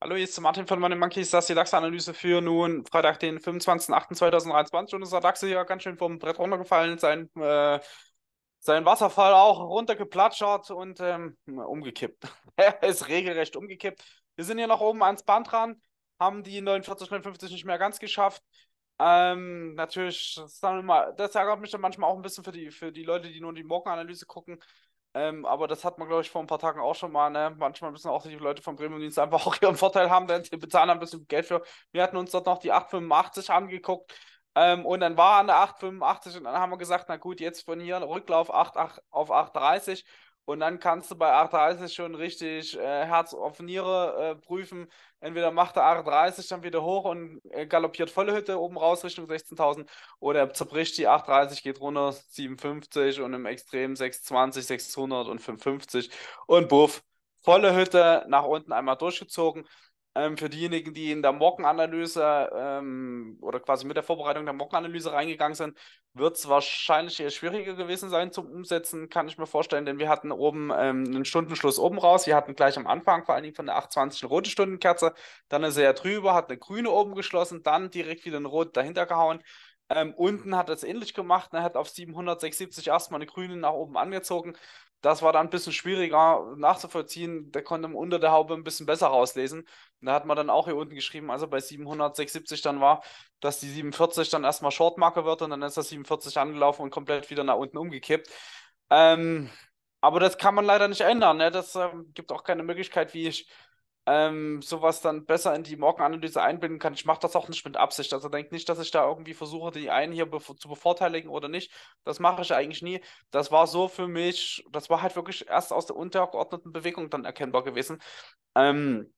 Hallo, hier ist Martin von Money Monkeys, das ist die DAX-Analyse für nun Freitag, den 25.08.2023 und unser DAX hier ganz schön vom Brett runtergefallen, sein, äh, sein Wasserfall auch runtergeplatschert und ähm, umgekippt. er ist regelrecht umgekippt. Wir sind hier noch oben ans Band dran, haben die 49, 59 nicht mehr ganz geschafft. Ähm, natürlich, das, immer, das ärgert mich dann manchmal auch ein bisschen für die, für die Leute, die nur die Morgenanalyse gucken. Ähm, aber das hat man, glaube ich, vor ein paar Tagen auch schon mal. Ne? Manchmal müssen auch die Leute vom Premium-Dienst einfach auch ihren Vorteil haben, denn sie bezahlen ein bisschen Geld für. Wir hatten uns dort noch die 885 angeguckt. Ähm, und dann war an der 885 und dann haben wir gesagt, na gut, jetzt von hier Rücklauf 8, 8 auf 830 und dann kannst du bei 830 schon richtig äh, Herz auf Niere äh, prüfen. Entweder macht er 830 dann wieder hoch und äh, galoppiert volle Hütte oben raus Richtung 16.000 oder er zerbricht die 830, geht runter 57 und im Extrem 620, 600 und 550 und buff, volle Hütte nach unten einmal durchgezogen. Ähm, für diejenigen, die in der Mockenanalyse ähm, oder quasi mit der Vorbereitung der Mockenanalyse reingegangen sind, wird es wahrscheinlich eher schwieriger gewesen sein zum Umsetzen, kann ich mir vorstellen, denn wir hatten oben ähm, einen Stundenschluss oben raus. Wir hatten gleich am Anfang vor allen Dingen von der 820 eine rote Stundenkerze, dann eine sehr drüber, hat eine grüne oben geschlossen, dann direkt wieder eine rote dahinter gehauen. Ähm, unten hat es ähnlich gemacht, er hat auf 776 erstmal eine grüne nach oben angezogen das war dann ein bisschen schwieriger nachzuvollziehen. Da konnte man unter der Haube ein bisschen besser rauslesen. Da hat man dann auch hier unten geschrieben, also bei 776 dann war, dass die 47 dann erstmal Shortmarke wird und dann ist das 47 angelaufen und komplett wieder nach unten umgekippt. Ähm, aber das kann man leider nicht ändern. Ne? Das ähm, gibt auch keine Möglichkeit, wie ich ähm, sowas dann besser in die Morgenanalyse einbinden kann. Ich mache das auch nicht mit Absicht. Also denkt nicht, dass ich da irgendwie versuche, die einen hier be zu bevorteiligen oder nicht. Das mache ich eigentlich nie. Das war so für mich, das war halt wirklich erst aus der untergeordneten Bewegung dann erkennbar gewesen. Ähm,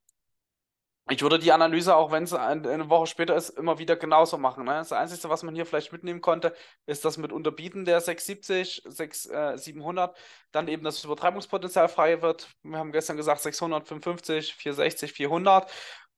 ich würde die Analyse, auch wenn es eine Woche später ist, immer wieder genauso machen. Ne? Das Einzige, was man hier vielleicht mitnehmen konnte, ist das mit Unterbieten der 670, 6, äh, 700, dann eben das Übertreibungspotenzial frei wird. Wir haben gestern gesagt 655, 460, 400.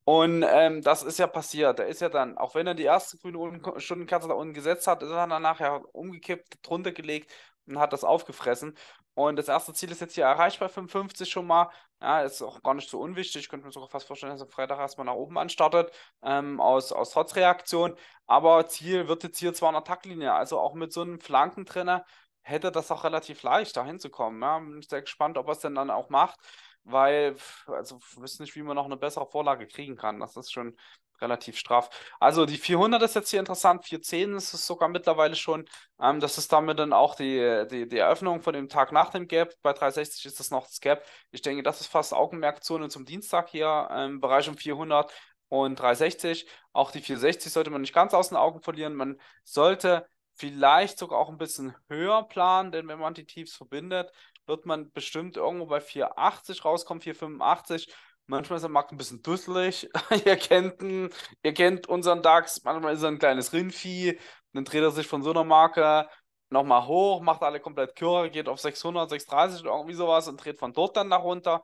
Und ähm, das ist ja passiert. Der ist ja dann, auch wenn er die erste grüne Stundenkerze da unten gesetzt hat, ist er dann nachher umgekippt, drunter gelegt und hat das aufgefressen. Und das erste Ziel ist jetzt hier erreicht bei 55 schon mal. Ja, ist auch gar nicht so unwichtig. Ich könnte mir sogar fast vorstellen, dass er Freitag erstmal nach oben anstartet, ähm, aus, aus Trotzreaktion. Aber Ziel wird jetzt hier 200 Taktlinie. Also auch mit so einem Flanken drin hätte das auch relativ leicht, da hinzukommen. Ja. Bin sehr gespannt, ob er es denn dann auch macht, weil, also, wüsste nicht, wie man noch eine bessere Vorlage kriegen kann. Das ist schon relativ straff. Also die 400 ist jetzt hier interessant, 410 ist es sogar mittlerweile schon. Ähm, das ist damit dann auch die, die, die Eröffnung von dem Tag nach dem Gap. Bei 360 ist das noch das Gap. Ich denke, das ist fast Augenmerkzone zum Dienstag hier im Bereich um 400 und 360. Auch die 460 sollte man nicht ganz aus den Augen verlieren. Man sollte vielleicht sogar auch ein bisschen höher planen, denn wenn man die Tiefs verbindet, wird man bestimmt irgendwo bei 480 rauskommen, 485 Manchmal ist der Markt ein bisschen dusselig. ihr, kennt ihn, ihr kennt unseren DAX. Manchmal ist er ein kleines Rindvieh. Dann dreht er sich von so einer Marke nochmal hoch, macht alle komplett Kürre, geht auf 600, 630 oder irgendwie sowas und dreht von dort dann nach runter.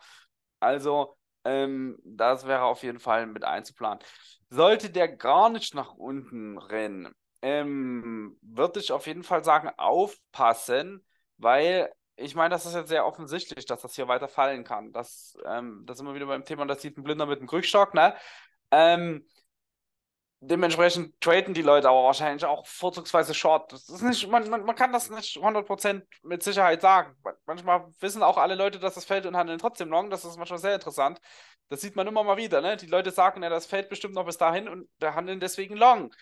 Also, ähm, das wäre auf jeden Fall mit einzuplanen. Sollte der gar nicht nach unten rennen, ähm, würde ich auf jeden Fall sagen, aufpassen, weil ich meine, das ist jetzt sehr offensichtlich, dass das hier weiter fallen kann. Das, ähm, das sind wir wieder beim Thema, das sieht ein Blinder mit einem Krückstock, ne? Ähm, dementsprechend traden die Leute aber wahrscheinlich auch vorzugsweise Short. Das ist nicht, man, man, man kann das nicht 100% mit Sicherheit sagen. Manchmal wissen auch alle Leute, dass das fällt und handeln trotzdem long. Das ist manchmal sehr interessant. Das sieht man immer mal wieder. Ne? Die Leute sagen, ja, das fällt bestimmt noch bis dahin und handeln deswegen long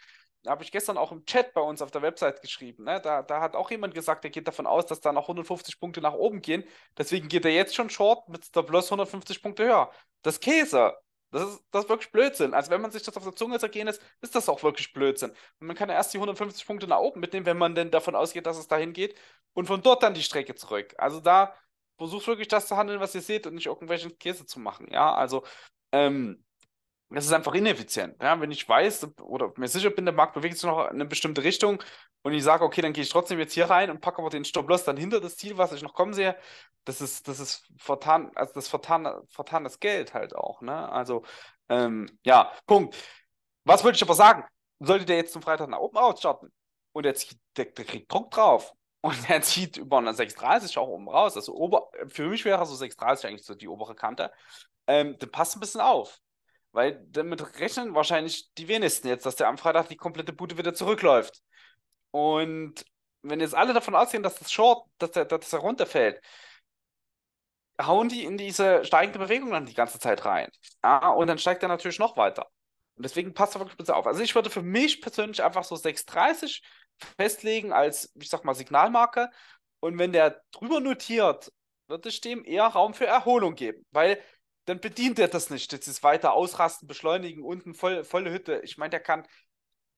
habe ich gestern auch im Chat bei uns auf der Website geschrieben. Ne? Da, da hat auch jemand gesagt, der geht davon aus, dass da noch 150 Punkte nach oben gehen. Deswegen geht er jetzt schon short mit der Plus 150 Punkte höher. Das Käse. Das ist, das ist wirklich Blödsinn. Also wenn man sich das auf der Zunge zergehen lässt, ist das auch wirklich Blödsinn. Und man kann ja erst die 150 Punkte nach oben mitnehmen, wenn man denn davon ausgeht, dass es dahin geht. Und von dort dann die Strecke zurück. Also da versucht wirklich das zu handeln, was ihr seht und nicht irgendwelchen Käse zu machen. Ja, also ähm, das ist einfach ineffizient. Ja? Wenn ich weiß oder mir sicher bin, der Markt bewegt sich noch in eine bestimmte Richtung und ich sage, okay, dann gehe ich trotzdem jetzt hier rein und packe aber den Stop-Loss dann hinter das Ziel, was ich noch kommen sehe, das ist, das ist vertan, also das vertan, vertanes Geld halt auch. Ne? Also, ähm, ja, Punkt. Was wollte ich aber sagen? Sollte der jetzt zum Freitag nach oben ausstarten und der, zieht, der, der kriegt Druck drauf und er zieht über eine 630 auch oben raus, also ober, für mich wäre so 630 eigentlich so die obere Kante, ähm, dann passt ein bisschen auf. Weil damit rechnen wahrscheinlich die wenigsten jetzt, dass der am Freitag die komplette Bude wieder zurückläuft. Und wenn jetzt alle davon ausgehen, dass das Short, dass der, dass er runterfällt, hauen die in diese steigende Bewegung dann die ganze Zeit rein. Ja, und dann steigt er natürlich noch weiter. Und deswegen passt er wirklich bitte auf. Also ich würde für mich persönlich einfach so 6,30 festlegen als, ich sag mal, Signalmarke. Und wenn der drüber notiert, würde ich dem eher Raum für Erholung geben. Weil dann bedient er das nicht. Das ist weiter ausrasten, beschleunigen, unten voll, volle Hütte. Ich meine, der kann,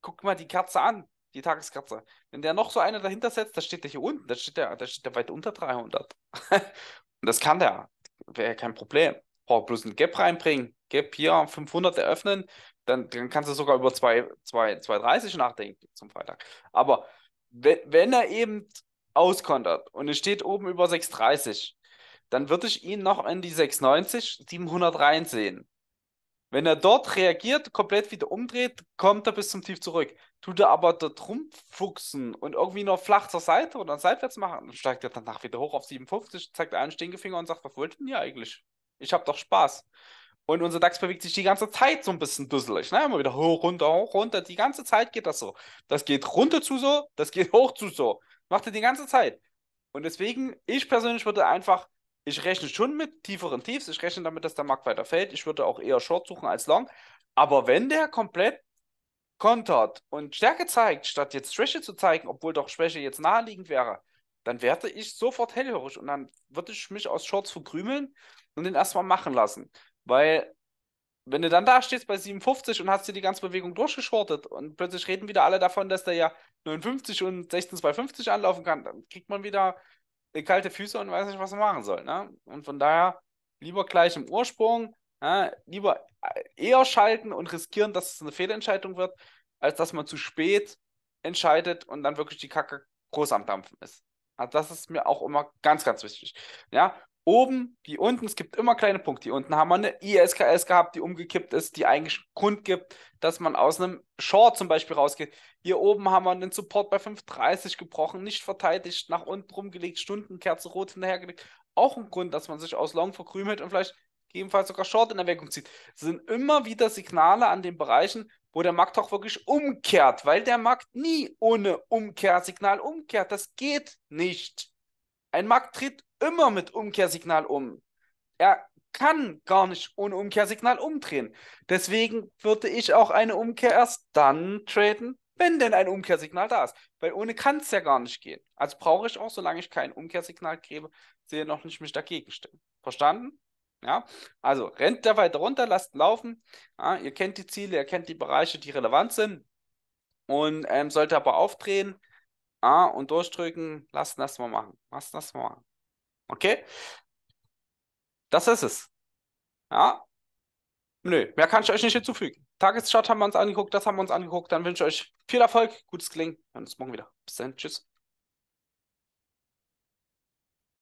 guck mal die Kerze an, die Tageskerze. Wenn der noch so eine dahinter setzt, da steht der hier unten, da steht der, da steht der weit unter 300. Und das kann der. Wäre ja kein Problem. Braucht bloß ein Gap reinbringen. Gap hier 500 eröffnen, dann, dann kannst du sogar über 2,30 nachdenken zum Freitag. Aber wenn, wenn er eben auskontert und es steht oben über 6,30, dann würde ich ihn noch in die 690, 700 reinsehen. Wenn er dort reagiert, komplett wieder umdreht, kommt er bis zum Tief zurück. Tut er aber dort rumfuchsen und irgendwie noch flach zur Seite oder seitwärts machen, dann steigt er danach wieder hoch auf 57, zeigt einen Stinkefinger und sagt, was wollt ihr eigentlich? Ich habe doch Spaß. Und unser DAX bewegt sich die ganze Zeit so ein bisschen dusselig. Ne? Immer wieder hoch, runter, hoch, runter. Die ganze Zeit geht das so. Das geht runter zu so, das geht hoch zu so. Macht er die ganze Zeit. Und deswegen, ich persönlich würde einfach ich rechne schon mit tieferen Tiefs. Ich rechne damit, dass der Markt weiter fällt. Ich würde auch eher Short suchen als Long. Aber wenn der komplett kontert und Stärke zeigt, statt jetzt Schwäche zu zeigen, obwohl doch Schwäche jetzt naheliegend wäre, dann werde ich sofort hellhörig und dann würde ich mich aus Shorts verkrümeln und den erstmal machen lassen. Weil, wenn du dann da stehst bei 57 und hast dir die ganze Bewegung durchgeschortet und plötzlich reden wieder alle davon, dass der ja 59 und 16,250 anlaufen kann, dann kriegt man wieder kalte Füße und weiß nicht, was er machen soll. Ne? Und von daher lieber gleich im Ursprung, ja, lieber äh, eher schalten und riskieren, dass es eine Fehlentscheidung wird, als dass man zu spät entscheidet und dann wirklich die Kacke groß am Dampfen ist. Also das ist mir auch immer ganz, ganz wichtig. Ja, oben wie unten, es gibt immer kleine Punkte. Hier unten haben wir eine ISKS gehabt, die umgekippt ist, die eigentlich Grund gibt, dass man aus einem Short zum Beispiel rausgeht. Hier oben haben wir einen Support bei 5,30 gebrochen, nicht verteidigt, nach unten rumgelegt, Stundenkerze rot hinterhergelegt. Auch ein Grund, dass man sich aus Long verkrümelt und vielleicht gegebenenfalls sogar Short in Erwägung zieht. Es sind immer wieder Signale an den Bereichen, wo der Markt auch wirklich umkehrt, weil der Markt nie ohne Umkehrsignal umkehrt. Das geht nicht. Ein Markt tritt immer mit Umkehrsignal um. Er kann gar nicht ohne Umkehrsignal umdrehen. Deswegen würde ich auch eine Umkehr erst dann traden, wenn denn ein Umkehrsignal da ist. Weil ohne kann es ja gar nicht gehen. Also brauche ich auch, solange ich kein Umkehrsignal gebe, sehe noch nicht mich dagegen stellen. Verstanden? Ja, also rennt der weiter runter, lasst laufen. Ja, ihr kennt die Ziele, ihr kennt die Bereiche, die relevant sind. Und ähm, sollte aber aufdrehen ja, und durchdrücken, lasst das mal machen. Lasst das mal machen. Okay? Das ist es. Ja? Nö, mehr kann ich euch nicht hinzufügen. Tageschart haben wir uns angeguckt, das haben wir uns angeguckt. Dann wünsche ich euch viel Erfolg, gutes Gelingen. Wir hören uns morgen wieder. Bis dann. Tschüss.